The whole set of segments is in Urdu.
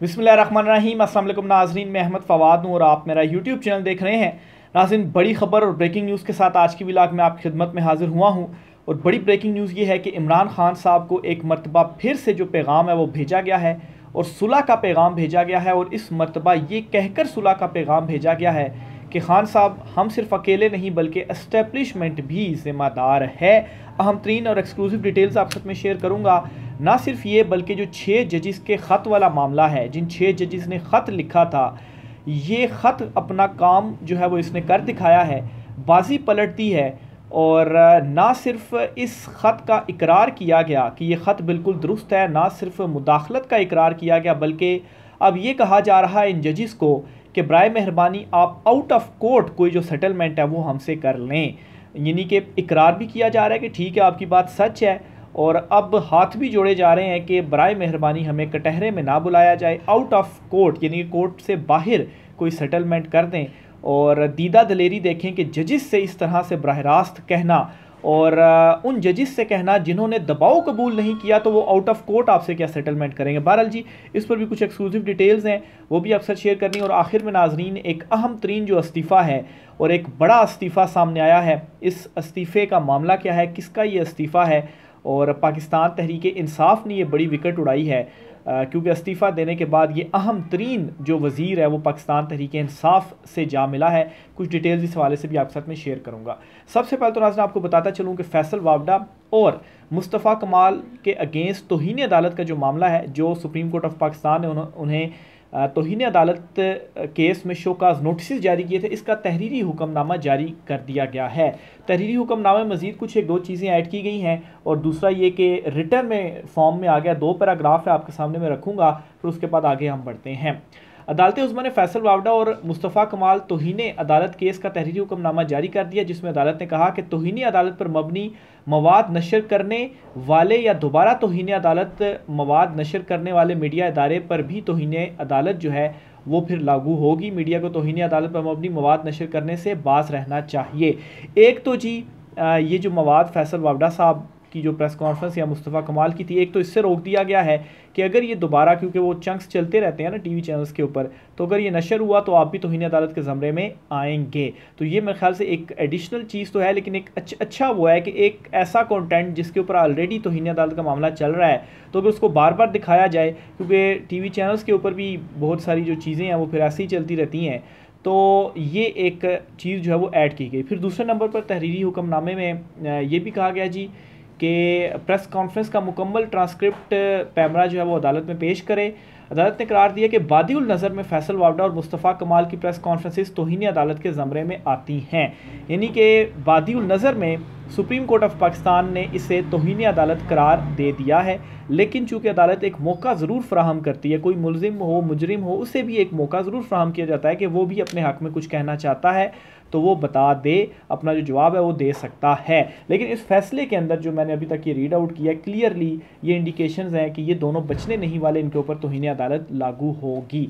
بسم اللہ الرحمن الرحیم السلام علیکم ناظرین میں احمد فواد ہوں اور آپ میرا یوٹیوب چینل دیکھ رہے ہیں. ناظرین، بڑی خبر اور بریکنگ نیوز کے ساتھ آج کی ولاگ میں آپ کی خدمت میں حاضر ہوا ہوں. اور بڑی بریکنگ نیوز یہ ہے کہ عمران خان صاحب کو ایک مرتبہ پھر سے جو پیغام ہے وہ بھیجا گیا ہے اور صلح کا پیغام بھیجا گیا ہے اور اس مرتبہ یہ کہہ کر صلح کا پیغام بھیجا گیا ہے کہ خان صاحب ہم صرف اکیلے نہیں بلکہ اسٹیبلشمنٹ بھی ذمہ دار ہے۔ اہم ترین اور ایکسکلوسیو ڈیٹیلز آپ ساتھ میں شیئر کروں گا۔ نہ صرف یہ بلکہ جو چھ ججز کے خط والا معاملہ ہے، جن چھ ججز نے خط لکھا تھا، یہ خط اپنا کام جو ہے وہ اس نے کر دکھایا ہے، بازی پلٹتی ہے اور نہ صرف اس خط کا اقرار کیا گیا کہ یہ خط بالکل درست ہے، نہ صرف مداخلت کا اقرار کیا گیا، بلکہ اب یہ کہا جا رہا ہے ان ججز کو کہ برائے مہربانی آپ آؤٹ آف کورٹ کوئی جو سیٹلمنٹ ہے وہ ہم سے کر لیں۔ یعنی کہ اقرار بھی کیا جا رہا ہے کہ ٹھیک ہے، آپ کی بات سچ ہے۔ اور اب ہاتھ بھی جوڑے جا رہے ہیں کہ برائے مہربانی ہمیں کٹہرے میں نہ بلایا جائے۔ آؤٹ آف کورٹ یعنی کورٹ سے باہر کوئی سیٹلمنٹ کر دیں۔ اور دیدہ دلیری دیکھیں کہ ججز سے اس طرح سے براہ راست کہنا۔ اور ان ججز سے کہنا جنہوں نے دباؤ قبول نہیں کیا تو وہ آؤٹ آف کورٹ آپ سے کیا سیٹلمنٹ کریں گے؟ بہرحال جی اس پر بھی کچھ ایکسکلوزیو ڈیٹیلز ہیں، وہ بھی اکثر شیئر کرنی اور آخر میں ناظرین، ایک اہم ترین جو استعفیٰ ہے اور ایک بڑا استعفیٰ سامنے آیا ہے، اس استعفے کا معاملہ کیا ہے؟ کس کا یہ استعفیٰ ہے؟ اور پاکستان تحریک انصاف نے یہ بڑی وکٹ اڑائی ہے۔ کیونکہ استعفیٰ دینے کے بعد یہ اہم ترین جو وزیر ہے، وہ پاکستان تحریک انصاف سے جا ملا ہے۔ کچھ ڈیٹیلز اس حوالے سے بھی آپ ساتھ میں شیئر کروں گا۔ سب سے پہلے تو ناظرین، آپ کو بتاتا چلوں کہ فیصل واوڈا اور مصطفیٰ کمال کے اگینسٹ توہین عدالت کا جو معاملہ ہے، جو سپریم کورٹ آف پاکستان نے انہیں توہین عدالت کیس میں شوکاز نوٹسز جاری کیے تھے، اس کا تحریری حکم نامہ جاری کر دیا گیا ہے۔ تحریری حکم نامے مزید کچھ ایک دو چیزیں ایڈ کی گئی ہیں اور دوسرا یہ کہ ریٹرن میں فارم میں آ گیا، دو پیراگراف ہے آپ کے سامنے میں رکھوں گا، پھر اس کے بعد آگے ہم بڑھتے ہیں۔ عدالت عظمہ نے فیصل واوڈا اور مصطفیٰ کمال توہین عدالت کیس کا تحریری حکم نامہ جاری کر دیا، جس میں عدالت نے کہا کہ توہینی عدالت پر مبنی مواد نشر کرنے والے یا دوبارہ توہین عدالت مواد نشر کرنے والے میڈیا ادارے پر بھی توہین عدالت جو ہے وہ پھر لاگو ہوگی۔ میڈیا کو توہین عدالت پر مبنی مواد نشر کرنے سے باز رہنا چاہیے۔ ایک تو جی یہ جو مواد فیصل واوڈا صاحب کی جو پریس کانفرنس یا مصطفیٰ کمال کی تھی، ایک تو اس سے روک دیا گیا ہے کہ اگر یہ دوبارہ، کیونکہ وہ چنکس چلتے رہتے ہیں نا ٹی وی چینلز کے اوپر، تو اگر یہ نشر ہوا تو آپ بھی توہین عدالت کے زمرے میں آئیں گے۔ تو یہ میرے خیال سے ایک ایڈیشنل چیز تو ہے، لیکن ایک اچھا وہ ہے کہ ایک ایسا کانٹینٹ جس کے اوپر آلریڈی توہین عدالت کا معاملہ چل رہا ہے۔ تو اگر اس کو بار بار دکھایا جائے، کیونکہ ٹی وی چینلز کے اوپر بھی بہت ساری جو چیزیں ہیں، وہ پھر ایسے ہی چلتی رہتی ہیں۔ تو یہ ایک چیز جو ہے وہ ایڈ کی گئی۔ پھر دوسرے نمبر پر تحریری حکم نامے میں، یہ بھی کہا گیا جی کہ پریس کانفرنس کا مکمل ٹرانسکرپٹ پیمرا جو ہے وہ عدالت میں پیش کرے۔ عدالت نے قرار دیا کہ بادی النظر میں فیصل واوڈا اور مصطفیٰ کمال کی پریس کانفرنسز توہین عدالت کے زمرے میں آتی ہیں۔ یعنی کہ بادی النظر میں سپریم کورٹ آف پاکستان نے اسے توہین عدالت قرار دے دیا ہے، لیکن چونکہ عدالت ایک موقع ضرور فراہم کرتی ہے، کوئی ملزم ہو، مجرم ہو، اسے بھی ایک موقع ضرور فراہم کیا جاتا ہے کہ وہ بھی اپنے حق میں کچھ کہنا چاہتا ہے، تو وہ بتا دے، اپنا جو جواب ہے وہ دے سکتا ہے۔ لیکن اس فیصلے کے اندر جو میں نے ابھی تک یہ ریڈ آؤٹ کیا کلیئرلی یہ انڈیکیشنز ہیں کہ یہ دونوں بچنے نہیں والے، ان کے اوپر توہین عدالت لاگو ہوگی۔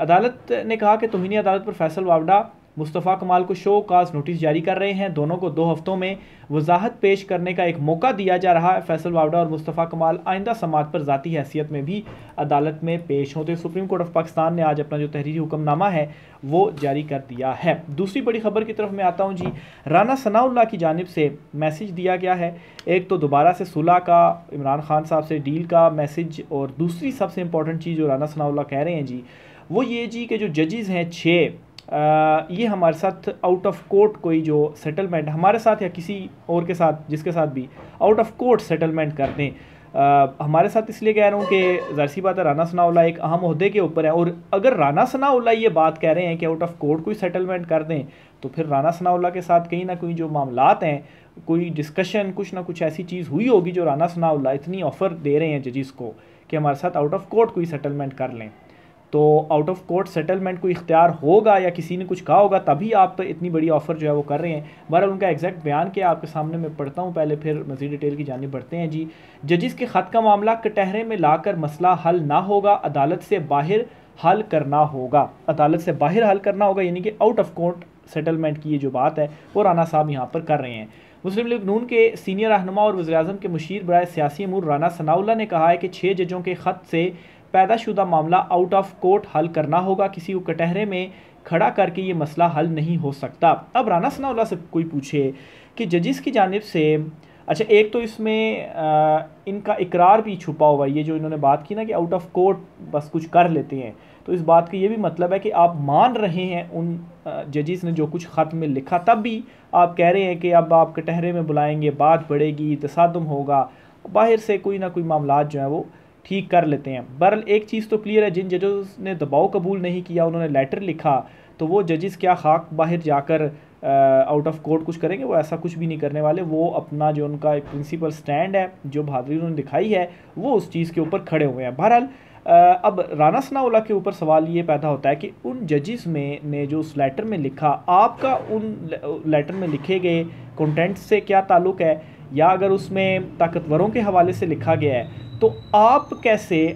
عدالت نے کہا کہ توہین عدالت پر فیصل واوڈا مصطفیٰ کمال کو شو کاز نوٹس جاری کر رہے ہیں۔ دونوں کو دو ہفتوں میں وضاحت پیش کرنے کا ایک موقع دیا جا رہا ہے۔ فیصل واوڈا اور مصطفیٰ کمال آئندہ سماعت پر ذاتی حیثیت میں بھی عدالت میں پیش ہوتے۔ سپریم کورٹ آف پاکستان نے آج اپنا جو تحریری حکم نامہ ہے وہ جاری کر دیا ہے۔ دوسری بڑی خبر کی طرف میں آتا ہوں جی۔ رانا ثناء اللہ کی جانب سے میسج دیا گیا ہے۔ ایک تو دوبارہ سے صلح کا، عمران خان صاحب سے ڈیل کا میسج اور دوسری سب سے امپورٹنٹ چیز جو رانا ثناء اللہ کہہ رہے ہیں جی وہ یہ جی کہ جو ججز ہیں چھ یہ ہمارے ساتھ آؤٹ آف کورٹ کوئی جو سیٹلمنٹ ہمارے ساتھ یا کسی اور کے ساتھ، جس کے ساتھ بھی آؤٹ آف کورٹ سیٹلمنٹ کر دیں۔ ہمارے ساتھ اس لیے کہہ رہا ہوں کہ ظاہر سی بات ہے، رانا ثناء اللہ ایک اہم عہدے کے اوپر ہے اور اگر رانا ثناء اللہ یہ بات کہہ رہے ہیں کہ آؤٹ آف کورٹ کوئی سیٹلمنٹ کر دیں، تو پھر رانا ثناء اللہ کے ساتھ کہیں نہ کوئی جو معاملات ہیں، کوئی ڈسکشن کچھ نہ کچھ ایسی چیز ہوئی ہوگی جو رانا ثناء اللہ اتنی آفر دے رہے ہیں ججز کو کہ ہمارے ساتھ آؤٹ آف کورٹ کوئی سیٹلمنٹ کر لیں۔ تو آؤٹ آف کورٹ سیٹلمنٹ کو اختیار ہوگا یا کسی نے کچھ کہا ہوگا تبھی آپ اتنی بڑی آفر جو ہے وہ کر رہے ہیں۔ بہرحال ان کا ایگزیکٹ بیان کیا آپ کے سامنے میں پڑھتا ہوں۔ پہلے پھر مزید ڈیٹیل کی جانب بڑھتے ہیں۔ جی ججز کے خط کا معاملہ کٹہرے میں لا کر مسئلہ حل نہ ہوگا، عدالت سے باہر حل کرنا ہوگا۔ عدالت سے باہر حل کرنا ہوگا یعنی کہ آؤٹ آف کورٹ سیٹلمنٹ کی یہ جو بات ہے، وہ رانا صاحب یہاں پر کر رہے ہیں۔ مسلم لیگ نون کے سینئر رہنما اور وزیر اعظم کے مشیر برائے سیاسی امور رانا ثناء اللہ نے کہا ہے کہ چھ ججوں کے خط سے پیدا شدہ معاملہ آؤٹ آف کورٹ حل کرنا ہوگا۔ کسی کو کٹہرے میں کھڑا کر کے یہ مسئلہ حل نہیں ہو سکتا۔ اب رانا ثناء اللہ سے کوئی پوچھے کہ ججز کی جانب سے اچھا ایک تو اس میں ان کا اقرار بھی چھپا ہوا یہ جو انہوں نے بات کی نا کہ آؤٹ آف کورٹ بس کچھ کر لیتے ہیں۔ تو اس بات کا یہ بھی مطلب ہے کہ آپ مان رہے ہیں ان ججز نے جو کچھ خط میں لکھا، تب بھی آپ کہہ رہے ہیں کہ اب آپ کٹہرے میں بلائیں گے، بات بڑھے گی، تصادم ہوگا۔ باہر سے کوئی نہ کوئی معاملات جو ہیں وہ ٹھیک کر لیتے ہیں۔ برل ایک چیز تو کلیئر ہے، جن ججز نے دباؤ قبول نہیں کیا، انہوں نے لیٹر لکھا، تو وہ ججز کیا خاک باہر جا کر آؤٹ آف کورٹ کچھ کریں گے؟ وہ ایسا کچھ بھی نہیں کرنے والے۔ وہ اپنا جو ان کا ایک پرنسپل سٹینڈ ہے، جو بہادری انہوں نے دکھائی ہے، وہ اس چیز کے اوپر کھڑے ہوئے ہیں۔ بہرحال اب رانا ثناء اللہ کے اوپر سوال یہ پیدا ہوتا ہے کہ ان ججز میں، نے جو اس لیٹر میں لکھا، آپ کا ان لیٹر میں لکھے گئے کنٹینٹ سے کیا تعلق ہے؟ یا اگر اس میں طاقتوروں کے حوالے سے لکھا گیا ہے تو آپ کیسے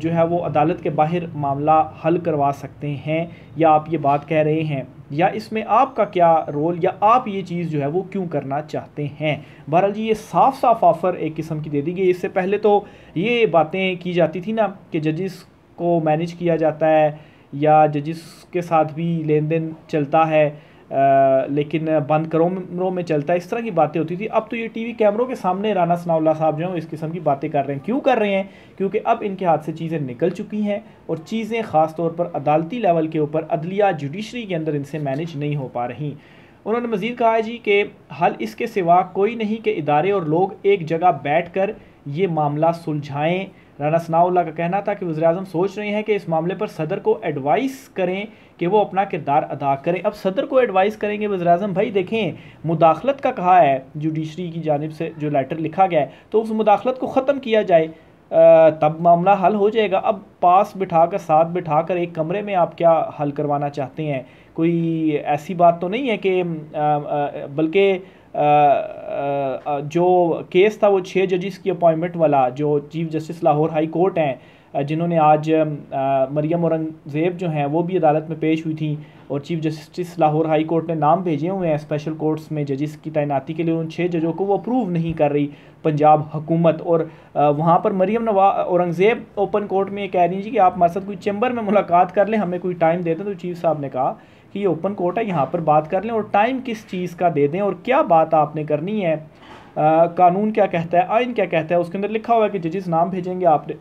جو ہے وہ عدالت کے باہر معاملہ حل کروا سکتے ہیں یا آپ یہ بات کہہ رہے ہیں؟ یا اس میں آپ کا کیا رول یا آپ یہ چیز جو ہے وہ کیوں کرنا چاہتے ہیں؟ بہرحال جی یہ صاف صاف آفر ایک قسم کی دے دی گئی اس سے پہلے تو یہ باتیں کی جاتی تھی نا کہ ججز کو مینج کیا جاتا ہے یا ججز کے ساتھ بھی لین دین چلتا ہے۔ لیکن بند کمروں میں چلتا ہے، اس طرح کی باتیں ہوتی تھی اب تو یہ ٹی وی کیمروں کے سامنے رانا ثناء اللہ صاحب جو ہیں اس قسم کی باتیں کر رہے ہیں۔ کیوں کر رہے ہیں؟ کیونکہ اب ان کے ہاتھ سے چیزیں نکل چکی ہیں اور چیزیں خاص طور پر عدالتی لیول کے اوپر، عدلیہ جوڈیشری کے اندر ان سے مینج نہیں ہو پا رہی۔ انہوں نے مزید کہا ہے جی کہ حل اس کے سوا کوئی نہیں کہ ادارے اور لوگ ایک جگہ بیٹھ کر یہ معاملہ سلجھائیں۔ رانا ثناء اللہ کا کہنا تھا کہ وزیر اعظم سوچ رہے ہیں کہ اس معاملے پر صدر کو ایڈوائس کریں کہ وہ اپنا کردار ادا کریں۔ اب صدر کو ایڈوائس کریں گے وزیر اعظم، بھائی دیکھیں، مداخلت کا کہا ہے جوڈیشری کی جانب سے جو لیٹر لکھا گیا ہے، تو اس مداخلت کو ختم کیا جائے۔ تب معاملہ حل ہو جائے گا۔ اب پاس بٹھا کر، ساتھ بٹھا کر ایک کمرے میں آپ کیا حل کروانا چاہتے ہیں؟ کوئی ایسی بات تو نہیں ہے کہ بلکہ جو کیس تھا وہ چھ ججز کی اپوائنمنٹ والا، جو chief justice Lahore high court ہیں جنہوں نے آج مریم اورنگزیب جو ہیں وہ بھی عدالت میں پیش ہوئی تھیں اور chief justice Lahore high court نے نام بھیجے ہوئے ہیں اسپیشل کورٹس میں ججز کی تعیناتی کے لیے، ان چھ ججوں کو وہ اپروو نہیں کر رہی پنجاب حکومت۔ اور وہاں پر مریم نوا، اورنگزیب اوپن کورٹ میں یہ کہہ رہی ہیں جی کہ آپ ہمارے ساتھ کوئی چیمبر میں ملاقات کر لیں، ہمیں کوئی ٹائم دے دیں، تو چیف صاحب نے کہا کہ یہ اوپن کورٹ ہے، یہاں پر بات کر لیں اور ٹائم کس چیز کا دے دیں اور کیا بات آپ نے کرنی ہے۔ قانون کیا کہتا ہے، آئین کیا کہتا ہے، اس کے اندر لکھا ہوا ہے کہ ججز نام بھیجیں گے، آپ نے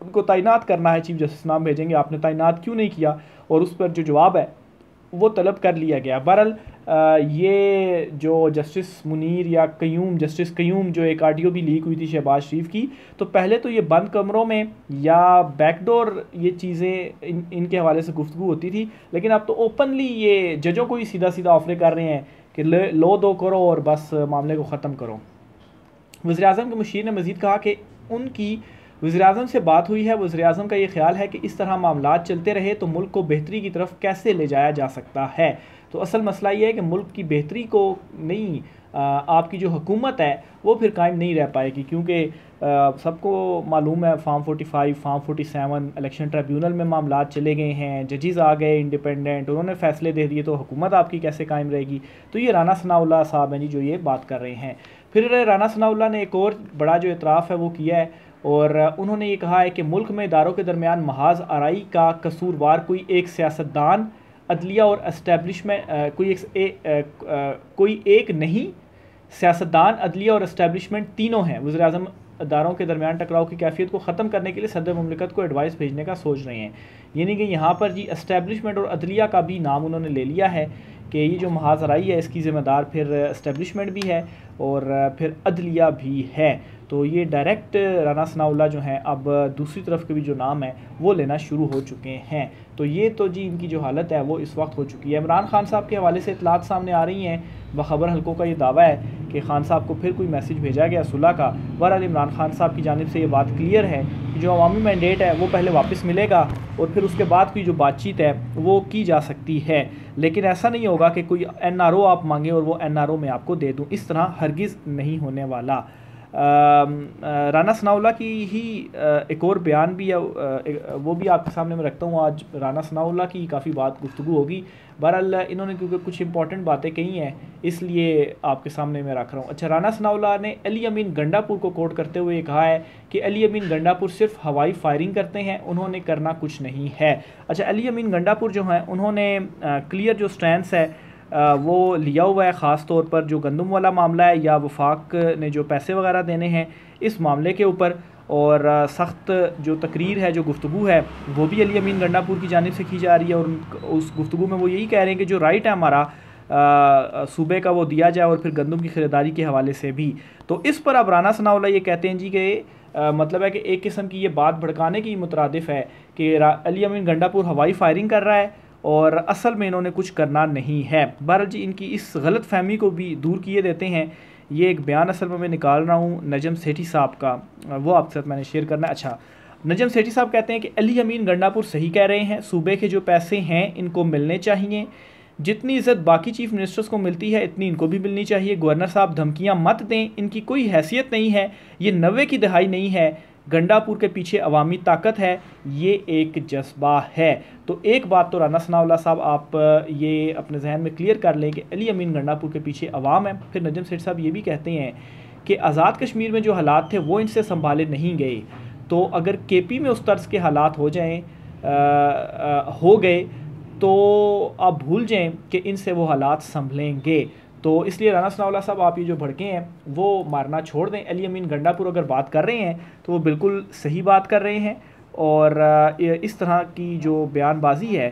ان کو تعینات کرنا ہے چیف جسٹس نام بھیجیں گے، آپ نے تعینات کیوں نہیں کیا؟ اور اس پر جو جواب ہے وہ طلب کر لیا گیا۔ بہرحال یہ جو جسٹس منیر یا قیوم، جسٹس قیوم جو ایک آڈیو بھی لیک ہوئی تھی شہباز شریف کی، تو پہلے تو یہ بند کمروں میں یا بیک ڈور یہ چیزیں ان ان کے حوالے سے گفتگو ہوتی تھی، لیکن اب تو اوپنلی یہ ججوں کو ہی سیدھا سیدھا آفرے کر رہے ہیں کہ لو دو کرو اور بس معاملے کو ختم کرو۔ وزیر اعظم کے مشیر نے مزید کہا کہ ان کی وزیر اعظم سے بات ہوئی ہے۔ وزیر اعظم کا یہ خیال ہے کہ اس طرح معاملات چلتے رہے تو ملک کو بہتری کی طرف کیسے لے جایا جا سکتا ہے؟ تو اصل مسئلہ یہ ہے کہ ملک کی بہتری کو نہیں آپ کی جو حکومت ہے وہ پھر قائم نہیں رہ پائے گی۔ کیونکہ سب کو معلوم ہے، form forty five, form forty seven, election tribunal میں معاملات چلے گئے ہیں، ججز آ گئے انڈیپینڈنٹ، انہوں نے فیصلے دے دیے تو حکومت آپ کی کیسے قائم رہے گی؟ تو یہ رانا ثناء اللہ صاحب ہیں جی جو یہ بات کر رہے ہیں۔ پھر رانا ثناء اللہ نے ایک اور بڑا جو اعتراف ہے وہ کیا ہے۔ اور انہوں نے یہ کہا ہے کہ ملک میں اداروں کے درمیان محاذ آرائی کا قصوروار کوئی ایک سیاستدان، عدلیہ اور اسٹیبلشمنٹ کوئی ایک کوئی ایک نہیں، سیاستدان، عدلیہ اور اسٹیبلشمنٹ تینوں ہیں۔ وزیر اعظم اداروں کے درمیان ٹکراؤ کی کیفیت کو ختم کرنے کے لیے صدر مملکت کو ایڈوائس بھیجنے کا سوچ رہے ہیں۔ یعنی کہ یہاں پر جی اسٹیبلشمنٹ اور عدلیہ کا بھی نام انہوں نے لے لیا ہے کہ یہ جو محاذ آرائی ہے، اس کی ذمہ دار پھر اسٹیبلشمنٹ بھی ہے اور پھر عدلیہ بھی ہے۔ تو یہ ڈائریکٹ رانا ثناء اللہ جو ہیں اب دوسری طرف کے بھی جو نام ہے وہ لینا شروع ہو چکے ہیں۔ تو یہ تو جی ان کی جو حالت ہے وہ اس وقت ہو چکی ہے۔ عمران خان صاحب کے حوالے سے اطلاعات سامنے آ رہی ہیں۔ بخبر حلقوں کا یہ دعویٰ ہے کہ خان صاحب کو پھر کوئی میسیج بھیجا گیا صلح کا۔ بہرحال عمران خان صاحب کی جانب سے یہ بات کلیئر ہے کہ جو عوامی مینڈیٹ ہے وہ پہلے واپس ملے گا اور پھر اس کے بعد کی جو بات چیت ہے وہ کی جا سکتی ہے۔ لیکن ایسا نہیں ہوگا کہ کوئی این آر او آپ مانگیں اور وہ این آر او میں آپ کو دے دوں۔ اس طرح ہرگز نہیں ہونے والا۔ رانا ثناء کی ہی ایک اور بیان بھی ہے وہ بھی آپ کے سامنے میں رکھتا ہوں، آج رانا ثناء کی کافی بات گفتگو ہوگی۔ بہرحال، انہوں نے کیونکہ کچھ امپورٹنٹ باتیں کہی ہیں، اس لیے آپ کے سامنے میں رکھ رہا ہوں۔ اچھا رانا ثناء نے علی امین گنڈا پور کو کوٹ کرتے ہوئے کہا ہے کہ علی امین گنڈا پور صرف ہوائی فائرنگ کرتے ہیں، انہوں نے کرنا کچھ نہیں ہے۔ اچھا علی امین گنڈا پور جو ہیں، انہوں نے کلیئر جو سٹینس ہے وہ لیا ہوا ہے، خاص طور پر جو گندم والا معاملہ ہے یا وفاق نے جو پیسے وغیرہ دینے ہیں اس معاملے کے اوپر اور سخت جو تقریر ہے، جو گفتگو ہے، وہ بھی علی امین گنڈا پور کی جانب سے کی جا رہی ہے اور اس گفتگو میں وہ یہی کہہ رہے ہیں کہ جو رائٹ ہے ہمارا صوبے کا وہ دیا جائے اور پھر گندم کی خریداری کے حوالے سے بھی۔ تو اس پر اب رانا ثناء اللہ یہ کہتے ہیں جی کہ مطلب ہے کہ ایک قسم کی یہ بات بھڑکانے کی مترادف ہے کہ علی امین گنڈا پور ہوائی فائرنگ کر رہا ہے۔ اور اصل میں انہوں نے کچھ کرنا نہیں ہے۔ بہرحال جی ان کی اس غلط فہمی کو بھی دور کیے دیتے ہیں۔ یہ ایک بیان اصل میں میں نکال رہا ہوں نجم سیٹھی صاحب کا۔ وہ آپ کے ساتھ میں نے شیئر کرنا ہے۔ اچھا نجم سیٹھی صاحب کہتے ہیں کہ علی امین گنڈا پور صحیح کہہ رہے ہیں۔ صوبے کے جو پیسے ہیں، ان کو ملنے چاہیے۔ جتنی عزت باقی چیف منسٹرز کو ملتی ہے، اتنی ان کو بھی ملنی چاہیے۔ گورنر صاحب دھمکیاں مت دیں۔ ان کی کوئی حیثیت نہیں ہے۔ یہ نوے کی دہائی نہیں ہے۔ گنڈا پور کے پیچھے عوامی طاقت ہے، یہ ایک جذبہ ہے۔ تو ایک بات تو رانا ثناء اللہ صاحب، آپ یہ اپنے ذہن میں کلیئر کر لیں کہ علی امین گنڈا پور کے پیچھے عوام ہے۔ پھر نجم سیٹ صاحب یہ بھی کہتے ہیں کہ آزاد کشمیر میں جو حالات تھے، وہ ان سے سنبھالے نہیں گئے۔ تو اگر کے پی میں اس طرز کے حالات ہو جائیں ہو گئے، تو آپ بھول جائیں کہ ان سے وہ حالات سنبھلیں گے۔ تو اس لیے رانا ثناء اللہ صاحب، آپ یہ جو بھڑکے ہیں، وہ مارنا چھوڑ دیں۔ علی امین گنڈا پور اگر بات کر رہے ہیں، تو وہ بالکل صحیح بات کر رہے ہیں۔ اور اس طرح کی جو بیان بازی ہے،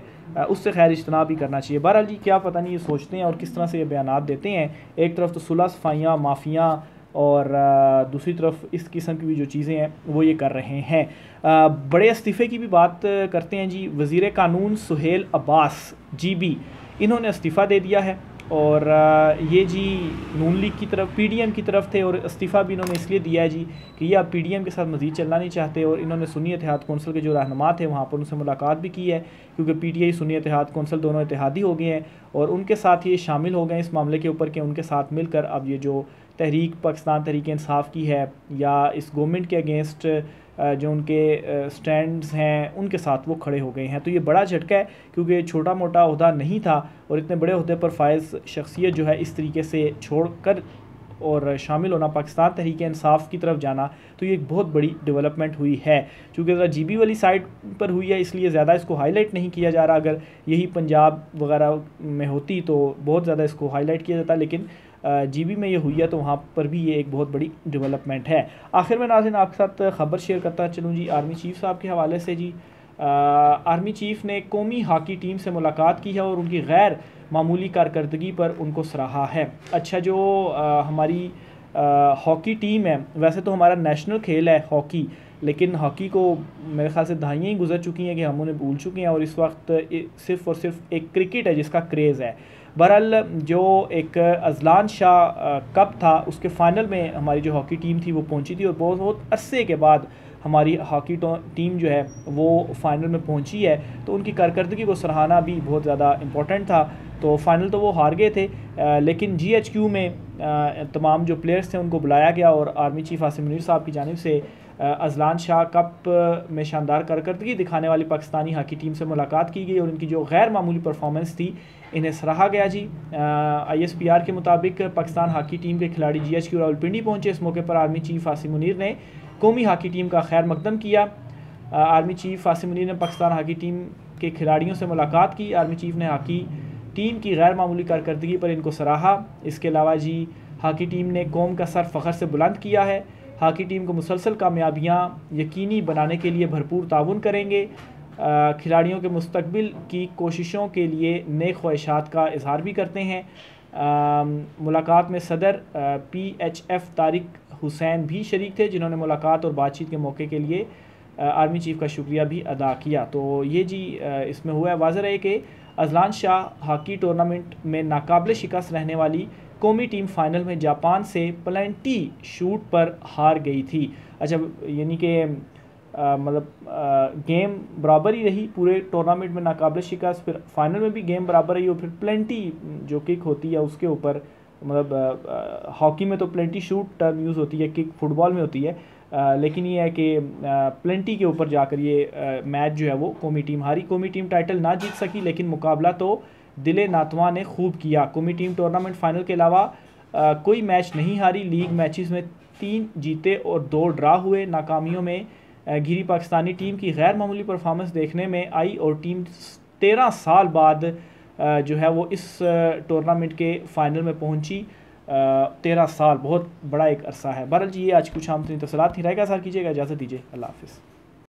اس سے خیر اجتناب بھی کرنا چاہیے۔ بہرحال جی کیا پتہ نہیں یہ سوچتے ہیں اور کس طرح سے یہ بیانات دیتے ہیں۔ ایک طرف تو صلح، صفائیاں مافیاں اور دوسری طرف اس قسم کی بھی جو چیزیں ہیں، وہ یہ کر رہے ہیں۔ بڑے استعفے کی بھی بات کرتے ہیں جی۔ وزیر قانون سہیل عباس جی بی انہوں نے استعفیٰ دے دیا ہے۔ اور یہ جی نون لیگ کی طرف، پی ڈی ایم کی طرف تھے اور استعفیٰ بھی انہوں نے اس لیے دیا ہے جی کہ یہ اب پی ڈی ایم کے ساتھ مزید چلنا نہیں چاہتے اور انہوں نے سنی اتحاد کونسل کے جو رہنما تھے وہاں پر ان سے ملاقات بھی کی ہے کیونکہ پی ٹی آئی سنی اتحاد کونسل دونوں اتحادی ہو گئے ہیں اور ان کے ساتھ یہ شامل ہو گئے ہیں اس معاملے کے اوپر کہ ان کے ساتھ مل کر اب یہ جو تحریک پاکستان تحریک انصاف کی ہے یا اس گورنمنٹ کے اگینسٹ جو ان کے سٹینڈز ہیں، ان کے ساتھ وہ کھڑے ہو گئے ہیں۔ تو یہ بڑا جھٹکا ہے، کیونکہ چھوٹا موٹا عہدہ نہیں تھا اور اتنے بڑے عہدے پر فائز شخصیت جو ہے اس طریقے سے چھوڑ کر اور شامل ہونا، پاکستان تحریک انصاف کی طرف جانا، تو یہ ایک بہت بڑی ڈیولپمنٹ ہوئی ہے۔ چونکہ ذرا جی بی والی سائٹ پر ہوئی ہے، اس لیے زیادہ اس کو ہائی لائٹ نہیں کیا جا رہا۔ اگر یہی پنجاب وغیرہ میں ہوتی تو بہت زیادہ اس کو ہائی لائٹ کیا جاتا، لیکن جی بی میں یہ ہوئی ہے تو وہاں پر بھی یہ ایک بہت بڑی ڈیولپمنٹ ہے۔ آخر میں ناظرین، آپ کے ساتھ خبر شیئر کرتا چلوں جی آرمی چیف صاحب کے حوالے سے جی۔ آرمی چیف نے قومی ہاکی ٹیم سے ملاقات کی ہے اور ان کی غیر معمولی کارکردگی پر ان کو سراہا ہے۔ اچھا جو ہماری ہاکی ٹیم ہے، ویسے تو ہمارا نیشنل کھیل ہے ہاکی لیکن ہاکی کو میرے خیال سے دہائیاں ہی گزر چکی ہیں کہ ہم انہیں بھول چکے ہیں اور اس وقت صرف اور صرف ایک کرکٹ ہے جس کا کریز ہے۔ بہرحال جو ایک ازلان شاہ کپ تھا، اس کے فائنل میں ہماری جو ہاکی ٹیم تھی وہ پہنچی تھی اور بہت بہت عرصے کے بعد ہماری ہاکی ٹیم جو ہے وہ فائنل میں پہنچی ہے۔ تو ان کی کارکردگی کو سراہنا بھی بہت زیادہ امپورٹنٹ تھا۔ تو فائنل تو وہ ہار گئے تھے لیکن جی ایچ کیو میں تمام جو پلیئرز تھے ان کو بلایا گیا اور آرمی چیف آصم منیر صاحب کی جانب سے ازلان شاہ کپ میں شاندار کارکردگی دکھانے والی پاکستانی ہاکی ٹیم سے ملاقات کی گئی اور ان کی جو غیر معمولی پرفارمنس تھی، انہیں سراہا گیا جی۔ آئی ایس پی آر کے مطابق پاکستان ہاکی ٹیم کے کھلاڑی G H Q Rawalpindi پہنچے۔ اس موقع پر آرمی چیف آصم منیر نے قومی ہاکی ٹیم کا خیر مقدم کیا۔ آرمی چیف آصم منیر نے پاکستان ہاکی ٹیم کے کھلاڑیوں سے ملاقات کی۔ آرمی چیف نے ہاکی ٹیم کی غیر معمولی کارکردگی پر ان کو سراہا۔ اس کے علاوہ جی ہاکی ٹیم نے قوم کا سر فخر سے بلند کیا ہے۔ ہاکی ٹیم کو مسلسل کامیابیاں یقینی بنانے کے لیے بھرپور تعاون کریں گے۔ کھلاڑیوں کے مستقبل کی کوششوں کے لیے نئے خواہشات کا اظہار بھی کرتے ہیں۔ ملاقات میں صدر P H F Tariq Hussain بھی شریک تھے، جنہوں نے ملاقات اور بات چیت کے موقع کے لیے آرمی چیف کا شکریہ بھی ادا کیا۔ تو یہ جی اس میں ہوا ہے۔ واضح رہے کہ ازلان شاہ ہاکی ٹورنامنٹ میں ناقابل شکست رہنے والی قومی ٹیم فائنل میں جاپان سے پلینٹی شوٹ پر ہار گئی تھی۔ اچھا یعنی کہ مطلب گیم برابر ہی رہی، پورے ٹورنامنٹ میں ناقابل شکست، پھر فائنل میں بھی گیم برابر رہی اور پھر پلینٹی جو کک ہوتی ہے اس کے اوپر مطلب ہاکی میں تو پلنٹی شوٹ ٹرم یوز ہوتی ہے، کک فٹ بال میں ہوتی ہے لیکن یہ ہے کہ پلنٹی کے اوپر جا کر یہ میچ جو ہے وہ قومی ٹیم، ہاری قومی ٹیم ٹائٹل نہ جیت سکی، لیکن مقابلہ تو دل ناتواں نے خوب کیا۔ قومی ٹیم ٹورنامنٹ فائنل کے علاوہ کوئی میچ نہیں ہاری۔ لیگ میچز میں تین جیتے اور دو ڈرا ہوئے۔ ناکامیوں میں گھیری پاکستانی ٹیم کی غیر معمولی پرفارمنس دیکھنے میں آئی اور ٹیم تیرہ سال بعد جو ہے وہ اس ٹورنامنٹ کے فائنل میں پہنچی۔ تیرہ سال، بہت بڑا ایک عرصہ ہے۔ بہرحال جی یہ آج کچھ عام ترین تفصیلات تھی رہے گا سر، کیجیے گا، اجازت دیجیے۔ اللہ حافظ۔